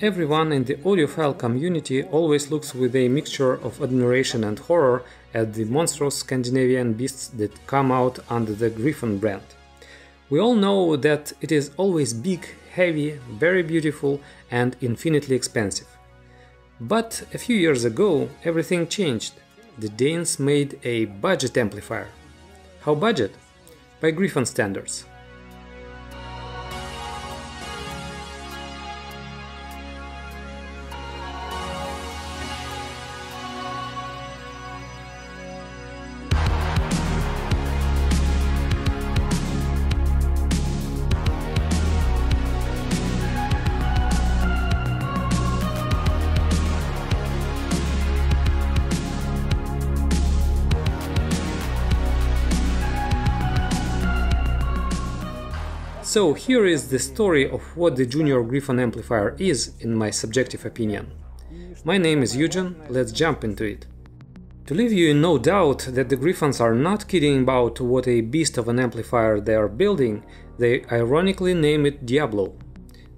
Everyone in the audiophile community always looks with a mixture of admiration and horror at the monstrous Scandinavian beasts that come out under the Gryphon brand. We all know that it is always big, heavy, very beautiful, and infinitely expensive. But a few years ago, everything changed. The Danes made a budget amplifier. How budget? By Gryphon standards. So here is the story of what the Junior Gryphon amplifier is, in my subjective opinion. My name is Eugen, let's jump into it. To leave you in no doubt that the Gryphons are not kidding about what a beast of an amplifier they are building, they ironically name it Diablo.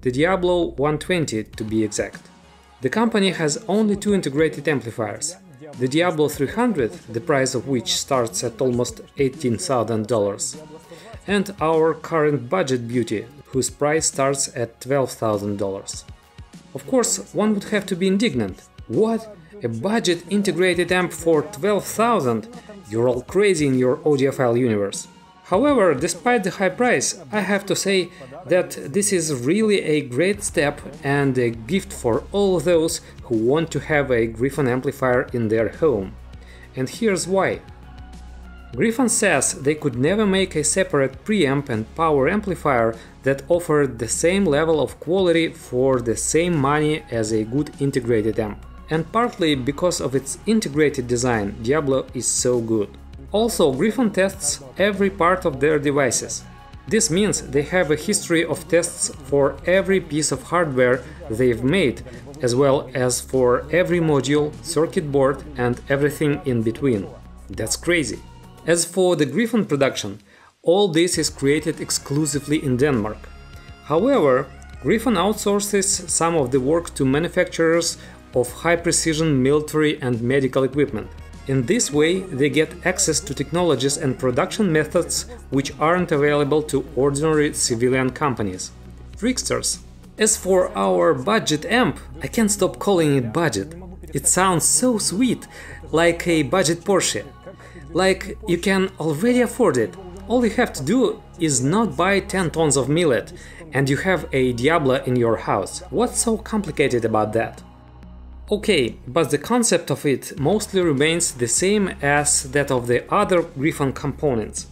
The Diablo 120 to be exact. The company has only two integrated amplifiers. The Diablo 300, the price of which starts at almost $18,000, and our current budget beauty, whose price starts at $12,000. Of course, one would have to be indignant. What? A budget integrated amp for 12,000? You're all crazy in your audiophile universe. However, despite the high price, I have to say that this is really a great step and a gift for all those who want to have a Gryphon amplifier in their home. And here's why. Gryphon says they could never make a separate preamp and power amplifier that offered the same level of quality for the same money as a good integrated amp. And partly because of its integrated design, Diablo is so good. Also, Gryphon tests every part of their devices. This means they have a history of tests for every piece of hardware they've made, as well as for every module, circuit board, and everything in between. That's crazy. As for the Gryphon production, all this is created exclusively in Denmark. However, Gryphon outsources some of the work to manufacturers of high-precision military and medical equipment. In this way, they get access to technologies and production methods which aren't available to ordinary civilian companies. Tricksters. As for our budget amp, I can't stop calling it budget. It sounds so sweet, like a budget Porsche. Like, you can already afford it. All you have to do is not buy 10 tons of millet, and you have a Diablo in your house. What's so complicated about that? Okay, but the concept of it mostly remains the same as that of the other Gryphon components.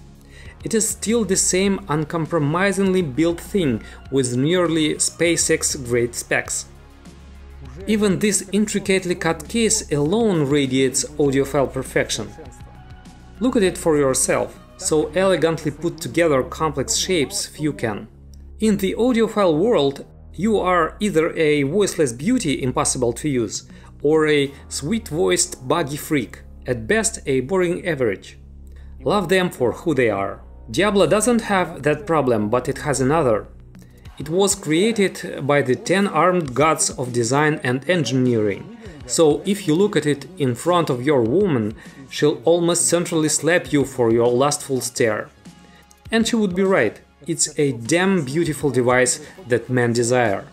It is still the same uncompromisingly built thing with nearly SpaceX grade specs. Even this intricately cut case alone radiates audiophile perfection. Look at it for yourself, so elegantly put together complex shapes few can. In the audiophile world, you are either a voiceless beauty impossible to use, or a sweet-voiced buggy freak, at best a boring average. Love them for who they are. Diablo doesn't have that problem, but it has another. It was created by the 10 armed gods of design and engineering, so if you look at it in front of your woman, she'll almost centrally slap you for your lustful stare. And she would be right, it's a damn beautiful device that men desire.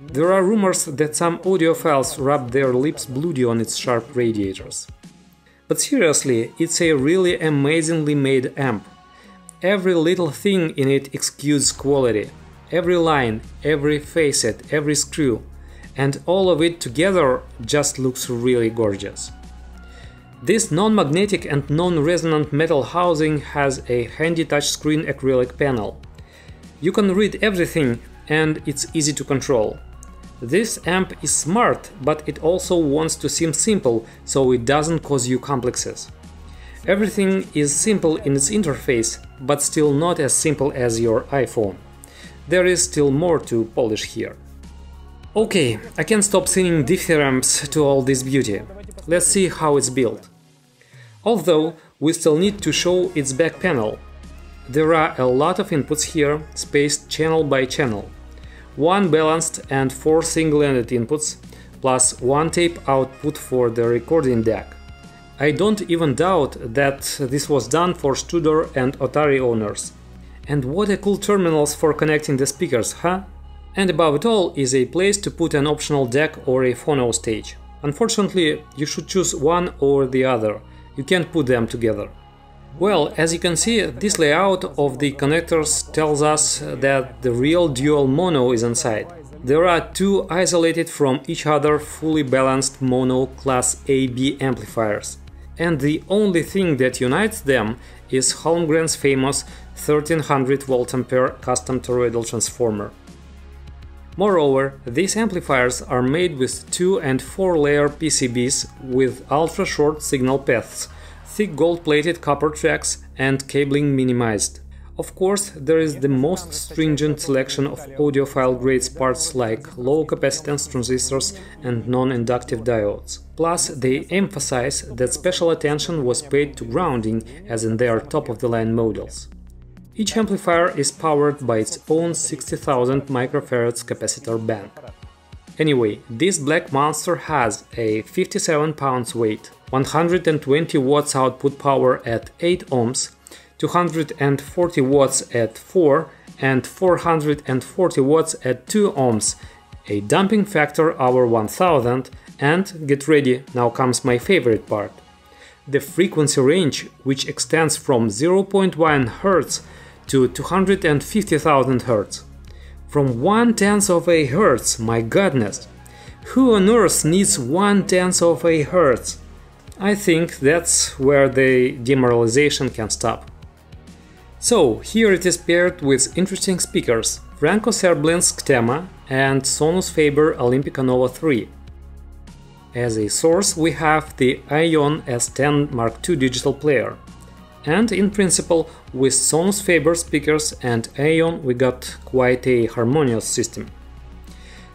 There are rumors that some audiophiles rub their lips bloody on its sharp radiators. But seriously, it's a really amazingly made amp. Every little thing in it exudes quality. Every line, every facet, every screw, and all of it together just looks really gorgeous. This non-magnetic and non-resonant metal housing has a handy touchscreen acrylic panel. You can read everything and it's easy to control. This amp is smart, but it also wants to seem simple, so it doesn't cause you complexes. Everything is simple in its interface, but still not as simple as your iPhone. There is still more to polish here. Okay, I can't stop singing dithyrambs to all this beauty. Let's see how it's built. Although, we still need to show its back panel. There are a lot of inputs here, spaced channel by channel. one balanced and four single-ended inputs, plus one tape output for the recording deck. I don't even doubt that this was done for Studer and Otari owners. And what a cool terminals for connecting the speakers, huh? And above it all is a place to put an optional deck or a phono stage. Unfortunately, you should choose one or the other, you can't put them together. Well, as you can see, this layout of the connectors tells us that the real dual mono is inside. There are two isolated from each other fully balanced mono class AB amplifiers. And the only thing that unites them is Holmgren's famous 1300 volt-ampere custom toroidal transformer. Moreover, these amplifiers are made with 2 and 4 layer PCBs with ultra short signal paths thick gold-plated copper tracks and cabling minimized. Of course, there is the most stringent selection of audiophile-grade parts like low-capacitance transistors and non-inductive diodes. Plus, they emphasize that special attention was paid to grounding, as in their top-of-the-line models. Each amplifier is powered by its own 60,000 microfarads capacitor bank. Anyway, this black monster has a 57 pounds weight, 120 watts output power at 8 ohms, 240 watts at 4 and 440 watts at 2 ohms, a damping factor over 1000 and, get ready, now comes my favorite part. The frequency range, which extends from 0.1 Hz to 250,000 Hz. From 1 tenth of a Hz, my goodness! Who on earth needs 1 tenth of a Hz? I think that's where the demoralization can stop. So, here it is paired with interesting speakers Franco Serblin's Ktema and Sonus Faber Olympica Nova 3. As a source we have the Ayon S10 Mark II digital player. And in principle, with Sonus Faber speakers and Ayon we got quite a harmonious system.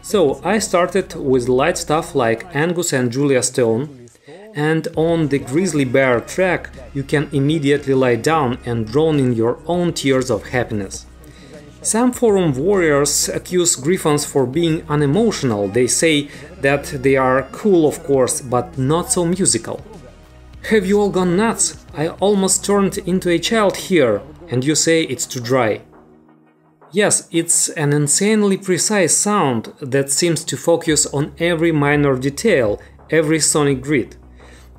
So I started with light stuff like Angus and Julia Stone, and on the Grizzly Bear track you can immediately lie down and drown in your own tears of happiness. Some forum warriors accuse Gryphons for being unemotional, they say that they are cool of course, but not so musical. Have you all gone nuts? I almost turned into a child here, and you say it's too dry. Yes, it's an insanely precise sound that seems to focus on every minor detail, every sonic grid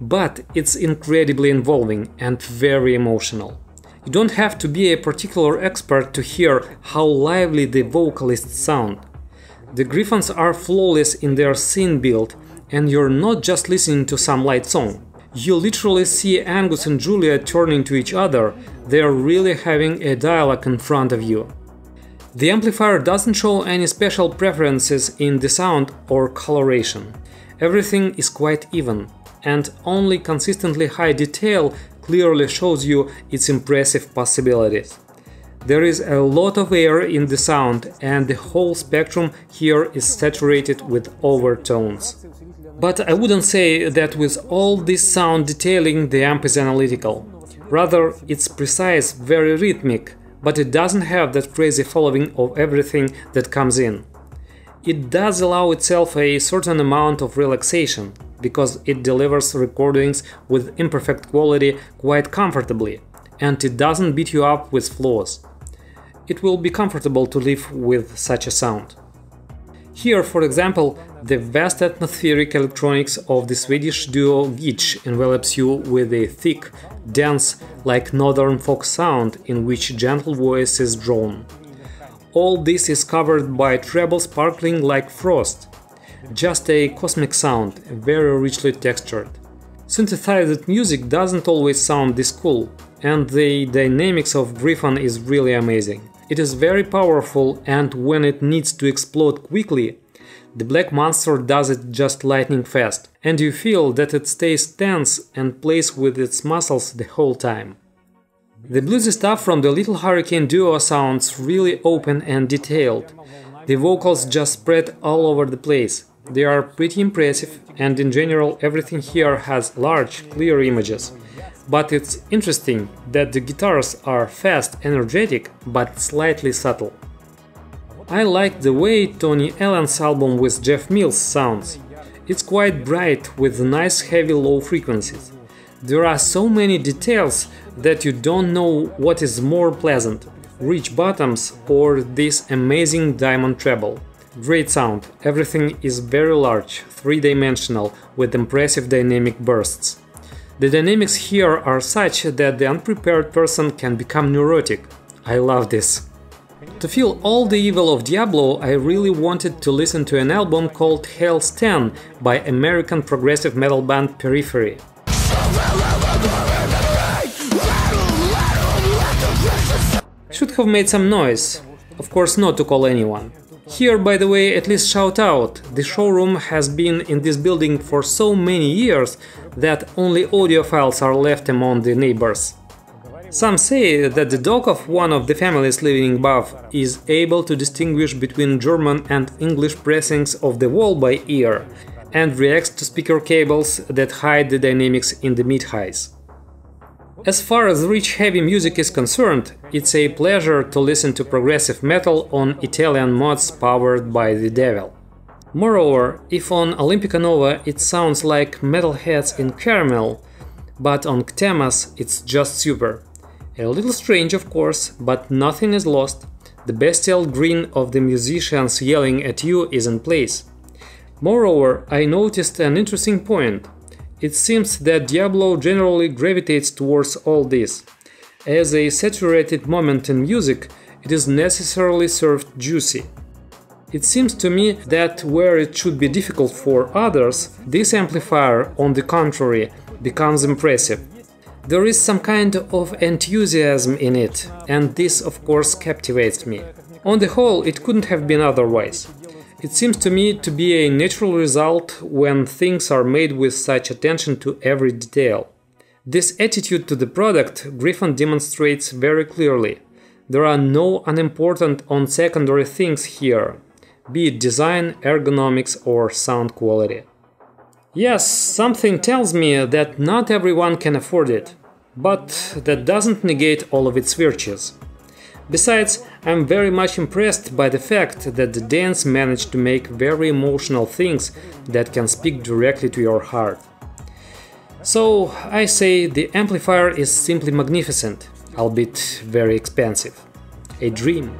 but it's incredibly involving and very emotional. You don't have to be a particular expert to hear how lively the vocalists sound. The Gryphons are flawless in their scene build, and you're not just listening to some light song. You literally see Angus and Julia turning to each other, they're really having a dialogue in front of you. The amplifier doesn't show any special preferences in the sound or coloration. Everything is quite even, and only consistently high detail clearly shows you its impressive possibilities. There is a lot of air in the sound and the whole spectrum here is saturated with overtones. But I wouldn't say that with all this sound detailing the amp is analytical. Rather, it's precise, very rhythmic, but it doesn't have that crazy following of everything that comes in. It does allow itself a certain amount of relaxation, because it delivers recordings with imperfect quality quite comfortably, and it doesn't beat you up with flaws. It will be comfortable to live with such a sound. Here, for example, the vast atmospheric electronics of the Swedish duo Gidge envelops you with a thick, dense, like northern folk sound in which gentle voice is drawn. All this is covered by treble sparkling like frost, just a cosmic sound, very richly textured. Synthesized music doesn't always sound this cool, and the dynamics of Gryphon is really amazing. It is very powerful and when it needs to explode quickly, the Black Monster does it just lightning fast, and you feel that it stays tense and plays with its muscles the whole time. The bluesy stuff from the Little Hurricane duo sounds really open and detailed. The vocals just spread all over the place, they are pretty impressive and in general everything here has large, clear images. But it's interesting that the guitars are fast, energetic, but slightly subtle. I like the way Tony Allen's album with Jeff Mills sounds. It's quite bright with nice heavy low frequencies. There are so many details that you don't know what is more pleasant, rich bottoms or this amazing diamond treble. Great sound, everything is very large, three-dimensional, with impressive dynamic bursts. The dynamics here are such that the unprepared person can become neurotic. I love this. To feel all the evil of Diablo, I really wanted to listen to an album called Hail Stan by American progressive metal band Periphery. Should have made some noise, of course not to call anyone. Here, by the way, at least shout out, the showroom has been in this building for so many years that only audiophiles are left among the neighbors. Some say that the dog of one of the families living above is able to distinguish between German and English pressings of the wall by ear and reacts to speaker cables that hide the dynamics in the mid-highs. As far as rich heavy music is concerned, it's a pleasure to listen to progressive metal on Italian mods powered by the devil. Moreover, if on Olympica Nova it sounds like metalheads in caramel, but on Ktemas it's just super. A little strange, of course, but nothing is lost. The bestial grin of the musicians yelling at you is in place. Moreover, I noticed an interesting point. It seems that Diablo generally gravitates towards all this. As a saturated moment in music, it is necessarily served juicy. It seems to me that where it should be difficult for others, this amplifier, on the contrary, becomes impressive. There is some kind of enthusiasm in it, and this of course captivates me. On the whole, it couldn't have been otherwise. It seems to me to be a natural result when things are made with such attention to every detail. This attitude to the product Gryphon demonstrates very clearly. There are no unimportant on secondary things here, be it design, ergonomics or sound quality. Yes, something tells me that not everyone can afford it but that doesn't negate all of its virtues. Besides, I'm very much impressed by the fact that the dance managed to make very emotional things that can speak directly to your heart. So I say the amplifier is simply magnificent, albeit very expensive. A dream.